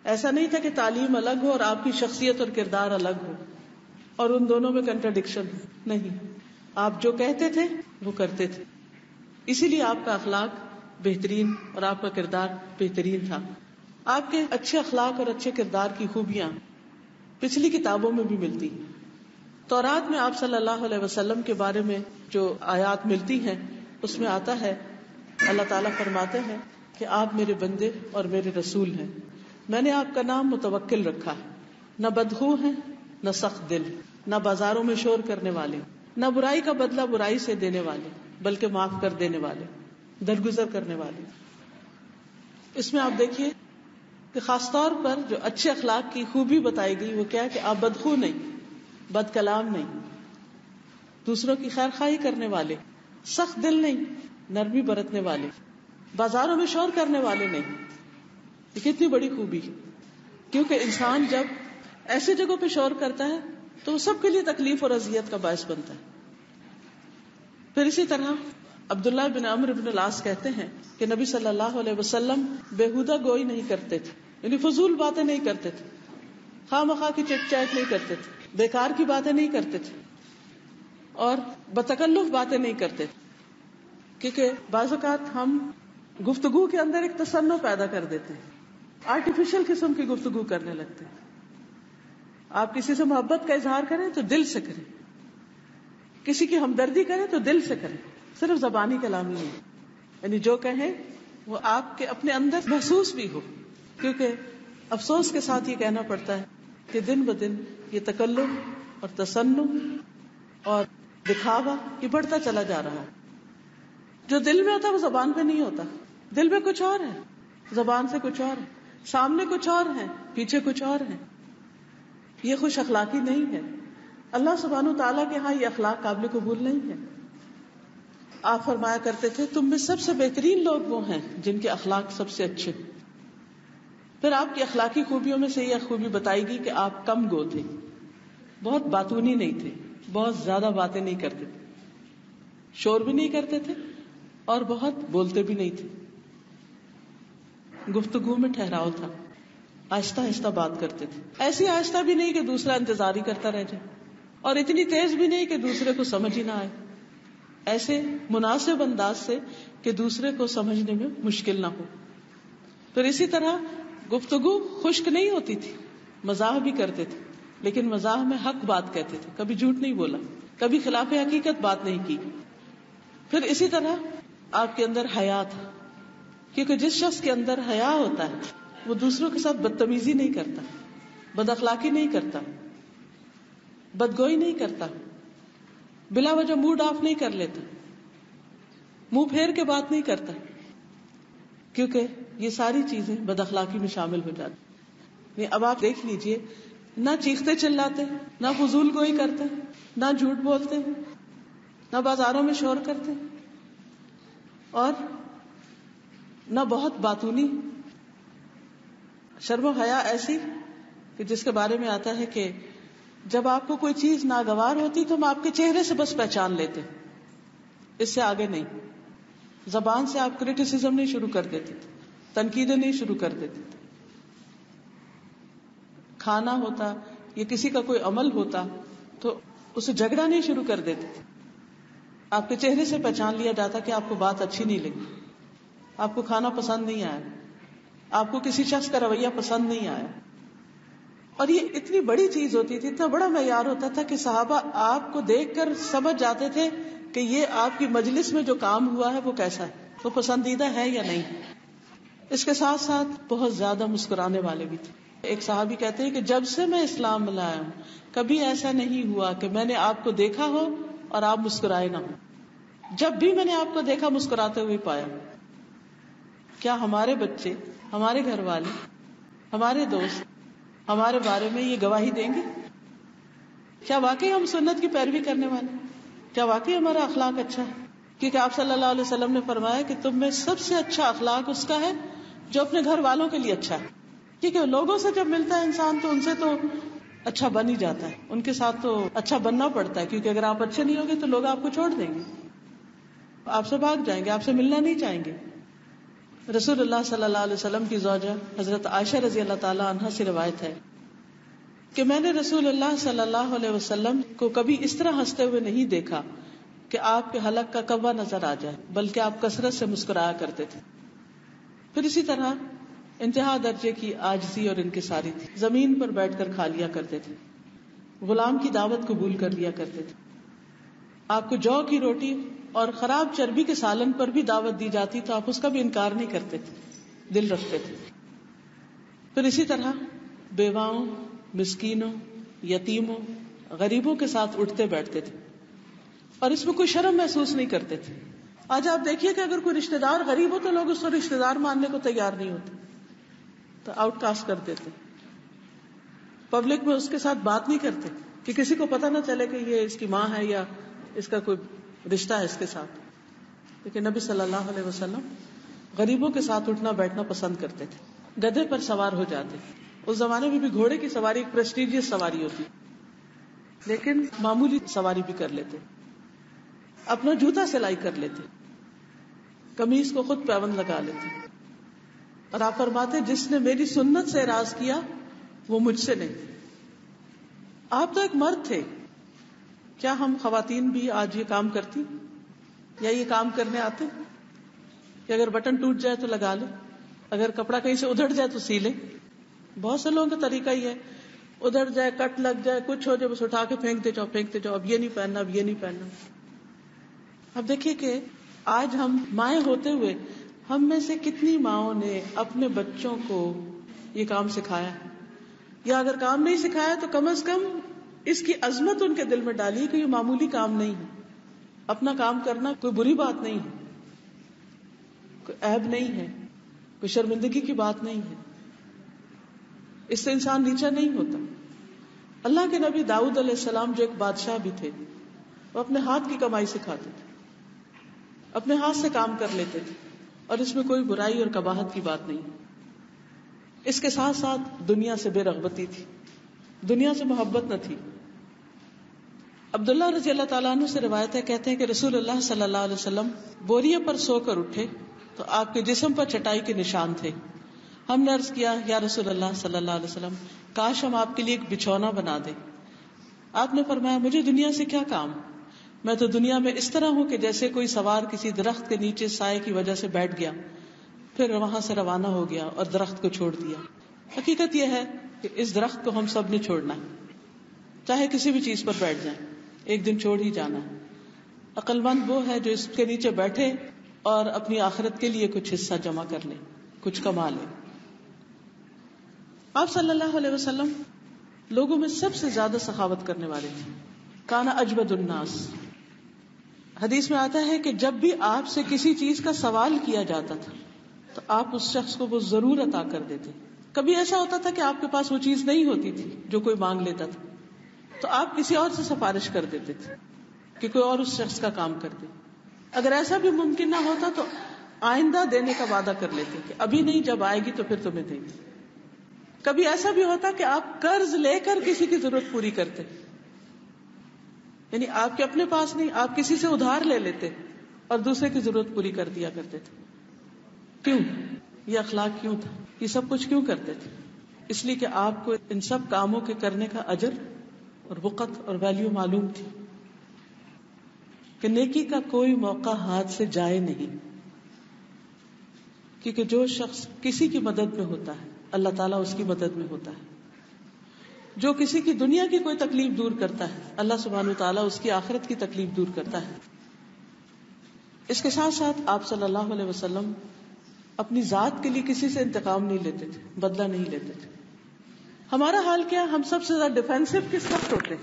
ایسا نہیں تھا کہ تعلیم الگ ہو اور آپ کی شخصیت اور کردار الگ ہو۔ اور ان دونوں میں کنٹرڈکشن نہیں۔ آپ جو کہتے تھے، وہ کرتے تھے۔ اسی لیے آپ کا اخلاق بہترین اور آپ کا کردار بہترین تھا۔ آپ کے اچھے اخلاق اور اچھے کردار کی خوبیاں پچھلی کتابوں میں بھی ملتی تو رات میں آپ صلی اللہ علیہ وسلم کے بارے میں جو آیات ملتی ہیں، اس میں آتا ہے، اللہ تعالیٰ فرماتے ہیں کہ آپ میرے بندے اور میرے رسول ہیں۔ میں نے آپ کا نام متوکل رکھا ہے۔ نہ بدخو ہے نہ سخت دل، نہ بازاروں میں شور کرنے والے، نہ برائی کا بدلہ برائی سے دینے والے، بلکہ معاف کر دینے والے، درگزر کرنے والے۔ اس میں آپ دیکھیے کہ خاص طور پر جو اچھے اخلاق کی خوبی بتائی گئی، وہ کیا کہ آپ بدخو نہیں، بد کلام نہیں، دوسروں کی خیر خواہی کرنے والے، سخت دل نہیں، نرمی برتنے والے۔ بازاروں میں شور کرنے والے نہیں۔ یہ کتنی بڑی خوبی کیونکہ انسان جب ایسی جگہوں پہ شور کرتا ہے، تو وہ سب کے لیے تکلیف اور اذیت کا باعث بنتا ہے۔ پھر اسی طرح عبداللہ بن عمر بن العاص کہتے ہیں کہ نبی صلی اللہ علیہ وسلم بےحدہ گوئی نہیں کرتے تھے یعنی فضول باتیں نہیں کرتے تھے۔ خواہ مخواہ کی چٹ چیٹ نہیں کرتے تھے۔ بیکار کی باتیں نہیں کرتے تھے۔ اور بتکلف باتیں نہیں کرتے کیونکہ بعض اوقات ہم گفتگو کے اندر ایک تصنع پیدا کر دیتے ہیں۔ آرٹیفیشل قسم کی گفتگو کرنے لگتے ہیں۔ آپ کسی سے محبت کا اظہار کریں تو دل سے کریں۔ کسی کی ہمدردی کریں تو دل سے کریں۔ صرف زبانی کلامی نہیں۔ یعنی جو کہیں وہ آپ کے اپنے اندر محسوس بھی ہو۔ کیونکہ افسوس کے ساتھ یہ کہنا پڑتا ہے کہ دن ب دن یہ تکلم اور تسن اور دکھاوا یہ بڑھتا چلا جا رہا ہے۔ جو دل میں ہوتا ہے وہ زبان پہ نہیں ہوتا۔ دل میں کچھ اور ہے، زبان سے کچھ اور ہے، سامنے کچھ اور ہے، پیچھے کچھ اور ہے۔ یہ خوش اخلاقی نہیں ہے۔ اللہ سبحانہ تعالیٰ کے ہاں یہ اخلاق قابل قبول نہیں ہے۔ آپ فرمایا کرتے تھے، تم میں سب سے بہترین لوگ وہ ہیں جن کے اخلاق سب سے اچھے۔ پھر آپ کی اخلاقی خوبیوں میں سے یہ خوبی بتائی گی کہ آپ کم گو تھے بہت باتونی نہیں تھے، بہت زیادہ باتیں نہیں کرتے تھے۔ شور بھی نہیں کرتے تھے اور بہت بولتے بھی نہیں تھے۔ گفتگو میں ٹھہراؤ تھا۔ آہستہ آہستہ بات کرتے تھے۔ ایسی آہستہ بھی نہیں کہ دوسرا انتظار ہی کرتا رہ جائے۔ اور اتنی تیز بھی نہیں کہ دوسرے کو سمجھ ہی نہ آئے۔ ایسے مناسب انداز سے کہ دوسرے کو سمجھنے میں مشکل نہ ہو۔ پھر اسی طرح گفتگو خشک نہیں ہوتی تھی۔ مزاح بھی کرتے تھے۔ لیکن مزاح میں حق بات کہتے تھے۔ کبھی جھوٹ نہیں بولا۔ کبھی خلاف حقیقت بات نہیں کی۔ پھر اسی طرح آپ کے اندر حیا تھا۔ کیونکہ جس شخص کے اندر حیا ہوتا ہے، وہ دوسروں کے ساتھ بدتمیزی نہیں کرتا، بد اخلاقی نہیں کرتا، بدگوئی نہیں کرتا، بلا وجہ موڈ آف نہیں کر لیتا، منہ پھیر کے بات نہیں کرتا، کیونکہ یہ ساری چیزیں بد اخلاقی میں شامل ہو جاتی اب آپ دیکھ لیجیے، نہ چیختے چلاتے، نہ فضول گوئی کرتے، نہ جھوٹ بولتے، نہ بازاروں میں شور کرتے، اور نہ بہت باتونی شرم و حیا ایسی کہ جس کے بارے میں آتا ہے کہ جب آپ کو کوئی چیز ناگوار ہوتی تو ہم آپ کے چہرے سے بس پہچان لیتے اس سے آگے نہیں زبان سے آپ کریٹیسم نہیں شروع کر دیتے تھے تنقیدیں نہیں شروع کر دیتے تھے کھانا ہوتا یا کسی کا کوئی عمل ہوتا تو اسے جھگڑا نہیں شروع کر دیتے تھے آپ کے چہرے سے پہچان لیا جاتا کہ آپ کو بات اچھی نہیں لگی آپ کو کھانا پسند نہیں آیا۔ آپ کو کسی شخص کا رویہ پسند نہیں آیا۔ اور یہ اتنی بڑی چیز ہوتی تھی، اتنا بڑا معیار ہوتا تھا کہ صحابہ آپ کو دیکھ کر سمجھ جاتے تھے کہ یہ آپ کی مجلس میں جو کام ہوا ہے وہ کیسا ہے، وہ پسندیدہ ہے یا نہیں۔ اس کے ساتھ ساتھ بہت زیادہ مسکرانے والے بھی تھے۔ ایک صحابی کہتے ہیں کہ جب سے میں اسلام لایا ہوں، کبھی ایسا نہیں ہوا کہ میں نے آپ کو دیکھا ہو اور آپ مسکرائے نہ ہو جب بھی میں نے آپ کو دیکھا، مسکراتے ہوئے پایا۔ کیا ہمارے بچے، ہمارے گھر والے، ہمارے دوست ہمارے بارے میں یہ گواہی دیں گے؟ کیا واقعی ہم سنت کی پیروی کرنے والے کیا واقعی ہمارا اخلاق اچھا ہے؟ کیونکہ آپ صلی اللہ علیہ وسلم نے فرمایا کہ تم میں سب سے اچھا اخلاق اس کا ہے جو اپنے گھر والوں کے لیے اچھا ہے۔ کیونکہ لوگوں سے جب ملتا ہے انسان تو ان سے تو اچھا بن ہی جاتا ہے۔ ان کے ساتھ تو اچھا بننا پڑتا ہے، کیونکہ اگر آپ اچھے نہیں ہوگے تو لوگ آپ کو چھوڑ دیں گے۔ آپ سے بھاگ جائیں گے، آپ سے ملنا نہیں چاہیں گے۔ رسول اللہ صلی اللہ علیہ وسلم کی زوجہ حضرت عائشہ رضی اللہ تعالی عنہ سے روایت ہے کہ میں نے رسول اللہ صلی اللہ علیہ وسلم کو کبھی اس طرح ہنستے ہوئے نہیں دیکھا کہ آپ کے حلق کا کبا نظر آ جائے، بلکہ آپ کثرت سے مسکرایا کرتے تھے۔ پھر اسی طرح انتہا درجے کی آجزی اور ان کی ساری تھی۔ زمین پر بیٹھ کر کھا لیا کرتے تھے۔ غلام کی دعوت قبول کر لیا کرتے تھے۔ آپ کو جو کی روٹی اور خراب چربی کے سالن پر بھی دعوت دی جاتی تو آپ اس کا بھی انکار نہیں کرتے تھے، دل رکھتے تھے۔ پھر اسی طرح بیواؤں، مسکینوں، یتیموں، غریبوں کے ساتھ اٹھتے بیٹھتے تھے۔ اور اس میں کوئی شرم محسوس نہیں کرتے تھے۔ آج آپ دیکھیے کہ اگر کوئی رشتے دار غریب ہو تو لوگ اس کو رشتے دار ماننے کو تیار نہیں ہوتے۔ تو آؤٹ کاسٹ کر دیتے۔ پبلک میں اس کے ساتھ بات نہیں کرتے کہ کسی کو پتا نہ چلے کہ یہ اس کی ماں ہے یا اس کا کوئی رشتہ ہے اس کے ساتھ۔ لیکن نبی صلی اللہ علیہ وسلم غریبوں کے ساتھ اٹھنا بیٹھنا پسند کرتے تھے۔ گدے پر سوار ہو جاتے اس زمانے میں بھی گھوڑے کی سواری ایک پرسٹیجیس سواری ہوتی۔ لیکن معمولی سواری بھی کر لیتے۔ اپنا جوتا سلائی کر لیتے۔ کمیز کو خود پیون لگا لیتے۔ اور آپ فرماتے، جس نے میری سنت سے اراض کیا، وہ مجھ سے نہیں۔ آپ تو ایک مرد تھے۔ کیا ہم خواتین بھی آج یہ کام کرتی یا یہ کام کرنے آتے کہ اگر بٹن ٹوٹ جائے تو لگا لے، اگر کپڑا کہیں سے ادھر جائے تو سی لے۔ بہت سے لوگوں کا طریقہ ہی ہے ادھر جائے، کٹ لگ جائے، کچھ ہو جائے، بس اٹھا کے پھینکتے جاؤ پھینکتے جاؤ، اب یہ نہیں پہننا، اب یہ نہیں پہننا۔ اب دیکھیے کہ آج ہم مائیں ہوتے ہوئے ہم میں سے کتنی ماؤں نے اپنے بچوں کو یہ کام سکھایا یا اگر کام نہیں سکھایا تو کم از کم اس کی عظمت ان کے دل میں ڈالی کہ یہ معمولی کام نہیں ہے۔ اپنا کام کرنا کوئی بری بات نہیں ہے۔ کوئی عیب نہیں ہے۔ کوئی شرمندگی کی بات نہیں ہے۔ اس سے انسان نیچا نہیں ہوتا۔ اللہ کے نبی داؤد علیہ السلام جو ایک بادشاہ بھی تھے، وہ اپنے ہاتھ کی کمائی سکھاتے تھے۔ اپنے ہاتھ سے کام کر لیتے تھے۔ اور اس میں کوئی برائی اور کباہت کی بات نہیں۔ اس کے ساتھ ساتھ دنیا سے بے رغبتی تھی۔ دنیا سے محبت نہ تھی۔ عبداللہ رضی اللہ تعالیٰ عنہ سے روایت ہے، کہتے ہیں کہ رسول اللہ صلی اللہ علیہ وسلم بوریے پر سو کر اٹھے تو آپ کے جسم پر چٹائی کے نشان تھے۔ ہم نے عرض کیا، یا رسول اللہ صلی اللہ علیہ وسلم، کاش ہم آپ کے لیے ایک بچھونا بنا دیں۔ آپ نے فرمایا، مجھے دنیا سے کیا کام؟ میں تو دنیا میں اس طرح ہوں کہ جیسے کوئی سوار کسی درخت کے نیچے سائے کی وجہ سے بیٹھ گیا، پھر وہاں سے روانہ ہو گیا اور درخت کو چھوڑ دیا۔ حقیقت یہ ہے کہ اس درخت کو ہم سب نے چھوڑنا ہے، چاہے کسی بھی چیز پر بیٹھ جائیں۔ ایک دن چھوڑ ہی جانا۔ عقل مند وہ ہے جو اس کے نیچے بیٹھے اور اپنی آخرت کے لیے کچھ حصہ جمع کر لے، کچھ کما لے۔ آپ صلی اللہ علیہ وسلم لوگوں میں سب سے زیادہ سخاوت کرنے والے تھے کانا اجبد الناس۔ حدیث میں آتا ہے کہ جب بھی آپ سے کسی چیز کا سوال کیا جاتا تھا، تو آپ اس شخص کو وہ ضرور عطا کر دیتے۔ کبھی ایسا ہوتا تھا کہ آپ کے پاس وہ چیز نہیں ہوتی تھی جو کوئی مانگ لیتا تھا۔ تو آپ کسی اور سے سفارش کر دیتے تھے کہ کوئی اور اس شخص کا کام کر دے۔ اگر ایسا بھی ممکن نہ ہوتا تو آئندہ دینے کا وعدہ کر لیتے کہ ابھی نہیں، جب آئے گی تو پھر تمہیں دیں گے۔ کبھی ایسا بھی ہوتا کہ آپ قرض لے کر کسی کی ضرورت پوری کرتے۔ یعنی آپ کے اپنے پاس نہیں، آپ کسی سے ادھار لے لیتے اور دوسرے کی ضرورت پوری کر دیا کرتے تھے۔ کیوں؟ یہ اخلاق کیوں تھا؟ یہ سب کچھ کیوں کرتے تھے؟ اس لیے کہ آپ کو ان سب کاموں کے کرنے کا اجر اور وقت اور ویلیو معلوم تھی کہ نیکی کا کوئی موقع ہاتھ سے جائے نہیں۔ کیونکہ جو شخص کسی کی مدد میں ہوتا ہے، اللہ تعالیٰ اس کی مدد میں ہوتا ہے۔ جو کسی کی دنیا کی کوئی تکلیف دور کرتا ہے، اللہ سبحان تعالیٰ اس کی آخرت کی تکلیف دور کرتا ہے۔ اس کے ساتھ ساتھ آپ صلی اللہ علیہ وسلم اپنی ذات کے لیے کسی سے انتقام نہیں لیتے تھے، بدلہ نہیں لیتے تھے۔ ہمارا حال کیا ہم سب سے زیادہ ڈیفینسو کس وقت ہوتے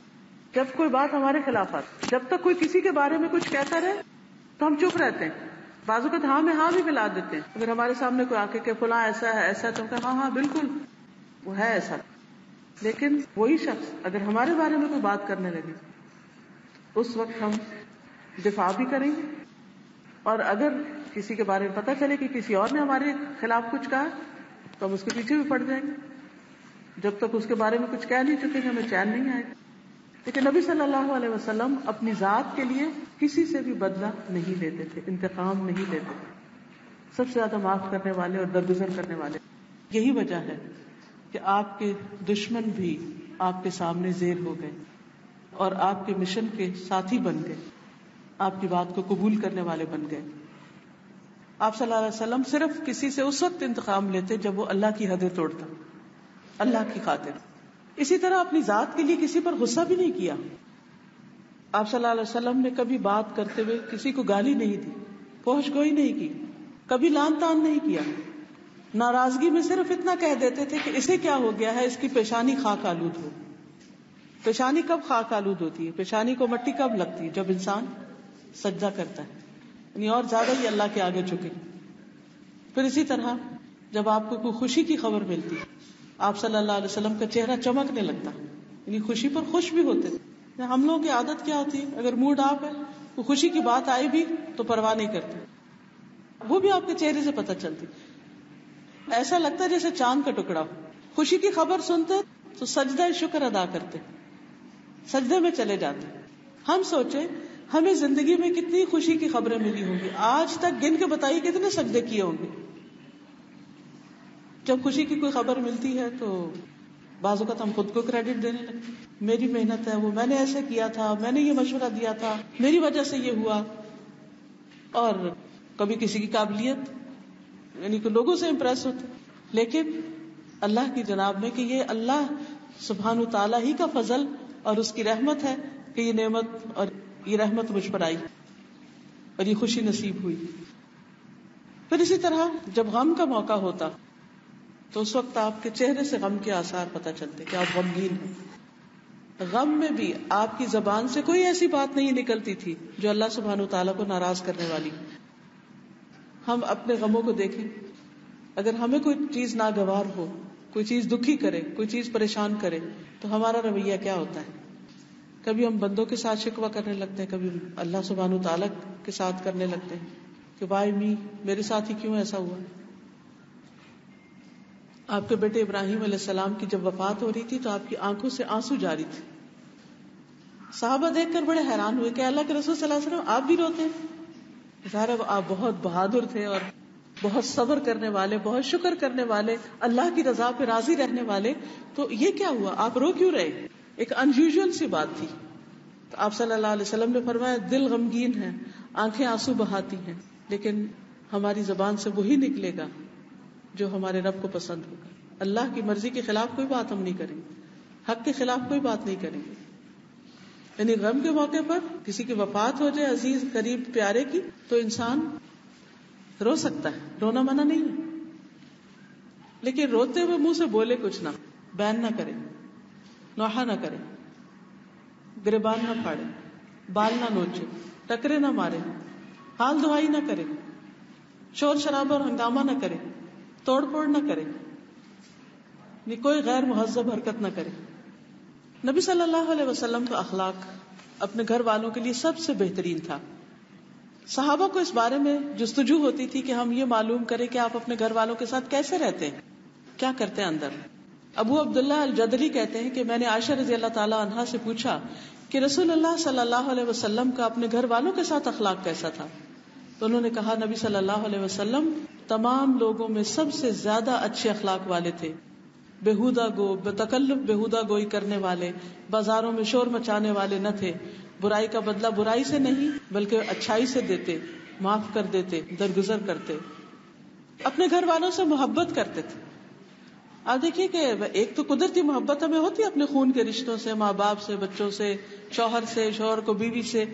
جب کوئی بات ہمارے خلاف آتی جب تک کوئی کسی کے بارے میں کچھ کہتا رہے، تو ہم چپ رہتے ہیں۔ بازو کا ہاں میں ہاں بھی ملا دیتے ہیں۔ اگر ہمارے سامنے کوئی آ کے کہ فلاں ایسا ہے، ایسا تو ہاں ہاں بالکل، وہ ہے ایسا۔ لیکن وہی شخص اگر ہمارے بارے میں کوئی بات کرنے لگے، اس وقت ہم دفاع بھی کریں گے۔ اور اگر کسی کے بارے میں پتا چلے کہ کسی اور نے ہمارے خلاف کچھ کہا، تو ہم اس کے پیچھے بھی پڑ جائیں گے۔ جب تک اس کے بارے میں کچھ کہہ نہیں چکے ہمیں چین نہیں آئے گا۔ لیکن نبی صلی اللہ علیہ وسلم اپنی ذات کے لیے کسی سے بھی بدلہ نہیں لیتے تھے، انتقام نہیں لیتے تھے۔ سب سے زیادہ معاف کرنے والے اور درگزر کرنے والے۔ یہی وجہ ہے کہ آپ کے دشمن بھی آپ کے سامنے زیر ہو گئے اور آپ کے مشن کے ساتھی بن گئے۔ آپ کی بات کو قبول کرنے والے بن گئے۔ آپ صلی اللہ علیہ وسلم صرف کسی سے اس وقت انتقام لیتے جب وہ اللہ کی حدیں توڑتا۔ اللہ کی خاطر۔ اسی طرح اپنی ذات کے لیے کسی پر غصہ بھی نہیں کیا۔ آپ صلی اللہ علیہ وسلم نے کبھی بات کرتے ہوئے کسی کو گالی نہیں دی پہنچ گوئی نہیں کی، کبھی لان تان نہیں کیا۔ ناراضگی میں صرف اتنا کہہ دیتے تھے کہ اسے کیا ہو گیا ہے، اس کی پیشانی خاک آلود ہو۔ پیشانی کب خاک آلود ہوتی ہے؟ پیشانی کو مٹی کب لگتی ہے؟ جب انسان سجدہ کرتا ہے۔ یعنی اور زیادہ ہی اللہ کے آگے جھکے۔ پھر اسی طرح جب آپ کو کوئی خوشی کی خبر ملتی آپ صلی اللہ علیہ وسلم کا چہرہ چمکنے لگتا یعنی خوشی پر خوش بھی ہوتے تھے۔ یعنی ہم لوگوں کی عادت کیا ہوتی؟ ہے اگر موڈ آپ ہے وہ خوشی کی بات آئی بھی تو پرواہ نہیں کرتے۔ وہ بھی آپ کے چہرے سے پتہ چلتی۔ ایسا لگتا ہے جیسے چاند کا ٹکڑا ہو۔ خوشی کی خبر سنتے تو سجدہ شکر ادا کرتے۔ سجدے میں چلے جاتے۔ ہم سوچے ہمیں زندگی میں کتنی خوشی کی خبریں ملی ہوں گی۔ آج تک گن کے بتائیے کتنے سجدے کیے ہوں گے۔ جب خوشی کی کوئی خبر ملتی ہے تو بعض اوقات ہم خود کو کریڈٹ دینے لگتے میری محنت ہے، وہ میں نے ایسے کیا تھا، میں نے یہ مشورہ دیا تھا، میری وجہ سے یہ ہوا۔ اور کبھی کسی کی قابلیت یعنی کہ لوگوں سے امپریس ہوتے لیکن اللہ کی جناب میں کہ یہ اللہ سبحان تعالیٰ ہی کا فضل اور اس کی رحمت ہے کہ یہ نعمت اور یہ رحمت مجھ پر آئی اور یہ خوشی نصیب ہوئی۔ پھر اسی طرح جب غم کا موقع ہوتا تو اس وقت آپ کے چہرے سے غم کے آثار پتہ چلتے کہ آپ غمگین ہیں۔ غم میں بھی آپ کی زبان سے کوئی ایسی بات نہیں نکلتی تھی جو اللہ سبحان تعالیٰ کو ناراض کرنے والی۔ ہم اپنے غموں کو دیکھیں۔ اگر ہمیں کوئی چیز ناگوار ہو، کوئی چیز دکھی کرے، کوئی چیز پریشان کرے، تو ہمارا رویہ کیا ہوتا ہے؟ کبھی ہم بندوں کے ساتھ شکوا کرنے لگتے ہیں، کبھی اللہ سبحان تعالیٰ کے ساتھ کرنے لگتے ہیں کہ بھائی می میرے ساتھ ہی کیوں ایسا ہوا؟ آپ کے بیٹے ابراہیم علیہ السلام کی جب وفات ہو رہی تھی تو آپ کی آنکھوں سے آنسو جاری تھے۔ صحابہ دیکھ کر بڑے حیران ہوئے کہ اللہ کے رسول صلی اللہ علیہ وسلم آپ بھی روتے ہیں۔ ظاہر آپ بہت بہادر تھے اور بہت صبر کرنے والے، بہت شکر کرنے والے، اللہ کی رضا پہ راضی رہنے والے۔ تو یہ کیا ہوا؟ آپ رو کیوں رہے؟ ایک انیوژل سی بات تھی۔ تو آپ صلی اللہ علیہ وسلم نے فرمایا، دل غمگین ہے، آنکھیں آنسو بہاتی ہیں، لیکن ہماری زبان سے وہی نکلے گا۔ جو ہمارے رب کو پسند ہوگا۔ اللہ کی مرضی کے خلاف کوئی بات ہم نہیں کریں گے۔ حق کے خلاف کوئی بات نہیں کریں گے۔ یعنی غم کے موقع پر کسی کی وفات ہو جائے عزیز، قریب، پیارے کی، تو انسان رو سکتا ہے۔ رونا منع نہیں ہے۔ لیکن روتے ہوئے منہ سے بولے کچھ نہ، بین نہ کرے نوحا نہ کرے گربان نہ پھاڑے، بال نہ نوچے، ٹکرے نہ مارے، حال دہائی نہ کرے، شور شرابہ اور ہنگامہ نہ کرے۔ توڑ پھوڑ نہ کرے۔ کوئی غیر مہذب حرکت نہ کرے۔ نبی صلی اللہ علیہ وسلم کا اخلاق اپنے گھر والوں کے لیے سب سے بہترین تھا۔ صحابہ کو اس بارے میں جستجو ہوتی تھی کہ ہم یہ معلوم کریں کہ آپ اپنے گھر والوں کے ساتھ کیسے رہتے ہیں۔ کیا کرتے ہیں اندر؟ ابو عبداللہ الجدری کہتے ہیں کہ میں نے عائشہ رضی اللہ تعالیٰ عنہ سے پوچھا کہ رسول اللہ صلی اللہ علیہ وسلم کا اپنے گھر والوں کے ساتھ اخلاق کیسا تھا؟ تو انہوں نے کہا نبی صلی اللہ علیہ وسلم تمام لوگوں میں سب سے زیادہ اچھے اخلاق والے تھے۔ بےحدا گو بے تکلف بےحدا گوئی کرنے والے، بازاروں میں شور مچانے والے نہ تھے۔ برائی کا بدلہ برائی سے نہیں، بلکہ اچھائی سے دیتے، معاف کر دیتے، درگزر کرتے۔ اپنے گھر والوں سے محبت کرتے تھے۔ آپ دیکھیے کہ ایک تو قدرتی محبت ہمیں ہوتی ہے اپنے خون کے رشتوں سے، ماں باپ سے، بچوں سے، شوہر سے، شوہر کو بیوی سے۔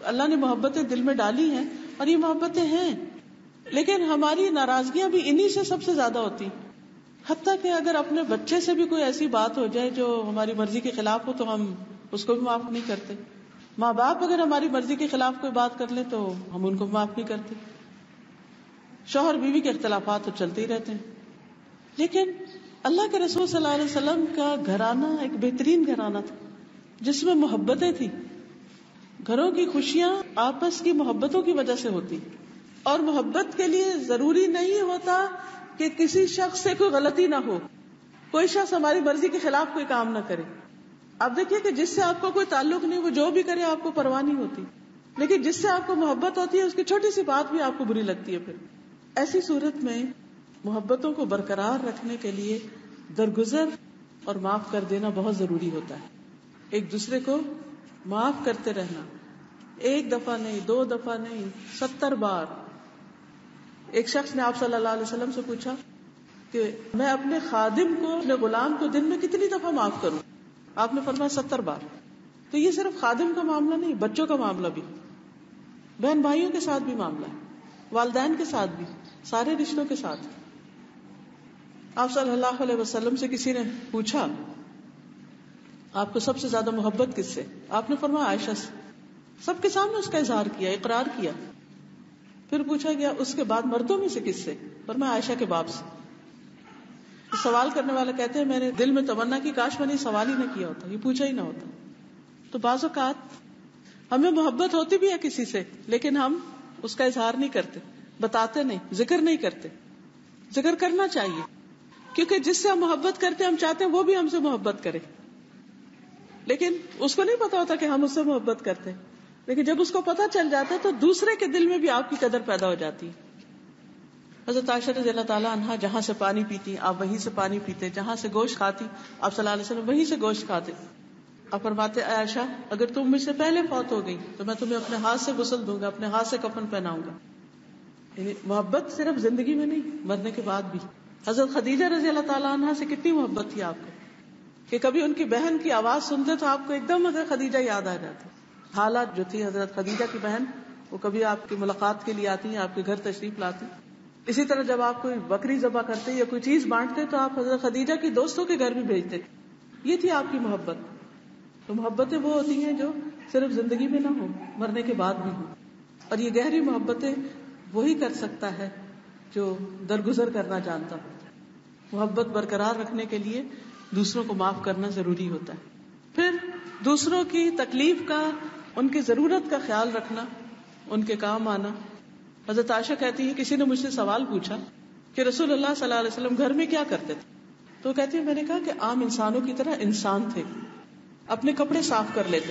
اللہ نے محبتیں دل میں ڈالی ہیں اور یہ محبتیں ہیں۔ لیکن ہماری ناراضگیاں بھی انہی سے سب سے زیادہ ہوتی حتیٰ کہ اگر اپنے بچے سے بھی کوئی ایسی بات ہو جائے جو ہماری مرضی کے خلاف ہو تو ہم اس کو بھی معاف نہیں کرتے۔ ماں باپ اگر ہماری مرضی کے خلاف کوئی بات کر لیں تو ہم ان کو معاف نہیں کرتے۔ شوہر بیوی کے اختلافات تو چلتے ہی رہتے ہیں۔ لیکن اللہ کے رسول صلی اللہ علیہ وسلم کا گھرانہ ایک بہترین گھرانہ تھا، جس میں محبتیں تھی گھروں کی خوشیاں آپس کی محبتوں کی وجہ سے ہوتی۔ اور محبت کے لیے ضروری نہیں ہوتا کہ کسی شخص سے کوئی غلطی نہ ہو۔ کوئی شخص ہماری مرضی کے خلاف کوئی کام نہ کرے۔ آپ دیکھیے کہ جس سے آپ کو کوئی تعلق نہیں، وہ جو بھی کرے آپ کو پرواہ نہیں ہوتی۔ لیکن جس سے آپ کو محبت ہوتی ہے، اس کی چھوٹی سی بات بھی آپ کو بری لگتی ہے پھر۔ ایسی صورت میں محبتوں کو برقرار رکھنے کے لیے درگزر اور معاف کر دینا بہت ضروری ہوتا ہے۔ ایک دوسرے کو معاف کرتے رہنا۔ ایک دفعہ نہیں، دو دفعہ نہیں، ستر بار۔ ایک شخص نے آپ صلی اللہ علیہ وسلم سے پوچھا کہ میں اپنے خادم کو، اپنے غلام کو دن میں کتنی دفعہ معاف کروں؟ آپ نے فرمایا ستر بار۔ تو یہ صرف خادم کا معاملہ نہیں، بچوں کا معاملہ بھی۔ بہن بھائیوں کے ساتھ بھی معاملہ ہے، والدین کے ساتھ بھی، سارے رشتوں کے ساتھ۔ آپ صلی اللہ علیہ وسلم سے کسی نے پوچھا، آپ کو سب سے زیادہ محبت کس سے؟ آپ نے فرمایا عائشہ سے۔ سب کے سامنے اس کا اظہار کیا، اقرار کیا۔ پھر پوچھا گیا، اس کے بعد مردوں میں سے کس سے؟ فرمایا، عائشہ کے باپ سے۔ سوال کرنے والا کہتے ہیں، میں نے دل میں تمنا کی، کاش میں نے سوال ہی نہ کیا ہوتا، یہ پوچھا ہی نہ ہوتا۔ تو بعض اوقات ہمیں محبت ہوتی بھی ہے کسی سے، لیکن ہم اس کا اظہار نہیں کرتے، بتاتے نہیں، ذکر نہیں کرتے۔ ذکر کرنا چاہیے، کیونکہ جس سے ہم محبت کرتے، ہم چاہتے ہیں وہ بھی ہم سے محبت کرے۔ لیکن اس کو نہیں پتا ہوتا کہ ہم اس سے محبت کرتے۔ لیکن جب اس کو پتا چل جاتا ہے تو دوسرے کے دل میں بھی آپ کی قدر پیدا ہو جاتی ہے۔ حضرت عائشہ رضی اللہ تعالیٰ عنہ جہاں سے پانی پیتی، آپ وہیں سے پانی پیتے، جہاں سے گوشت کھاتی، آپ صلی اللہ علیہ وسلم وہیں سے گوشت کھاتے۔ آپ فرماتے عائشہ، اگر تم مجھ سے پہلے فوت ہو گئی تو میں تمہیں اپنے ہاتھ سے غسل دوں گا، اپنے ہاتھ سے کفن پہناؤں گا۔ یعنی محبت صرف زندگی میں نہیں، مرنے کے بعد بھی۔ حضرت خدیجہ رضی اللہ تعالیٰ عنہ سے کتنی محبت تھی آپ کو کہ کبھی ان کی بہن کی آواز سنتے تو آپ کو ایک دم حضرت خدیجہ یاد آ جاتی حالات جو تھی حضرت خدیجہ کی بہن، وہ کبھی آپ کی ملاقات کے لیے آتی ہیں، آپ کے گھر تشریف لاتی اسی طرح جب آپ کوئی بکری ذبح کرتے یا کوئی چیز بانٹتے تو آپ حضرت خدیجہ کی دوستوں کے گھر بھی بھیجتے۔ یہ تھی آپ کی محبت۔ تو محبتیں وہ ہوتی ہیں جو صرف زندگی میں نہ ہو مرنے کے بعد بھی ہو اور یہ گہری محبتیں وہی کر سکتا ہے جو درگزر کرنا جانتا ہو محبت برقرار رکھنے کے لیے دوسروں کو معاف کرنا ضروری ہوتا ہے۔ پھر دوسروں کی تکلیف کا ان کی ضرورت کا خیال رکھنا، ان کے کام آنا۔ حضرت عائشہ کہتی ہے کسی نے مجھ سے سوال پوچھا کہ رسول اللہ صلی اللہ علیہ وسلم گھر میں کیا کرتے تھے؟ تو کہتی ہے میں نے کہا کہ عام انسانوں کی طرح انسان تھے، اپنے کپڑے صاف کر لیتے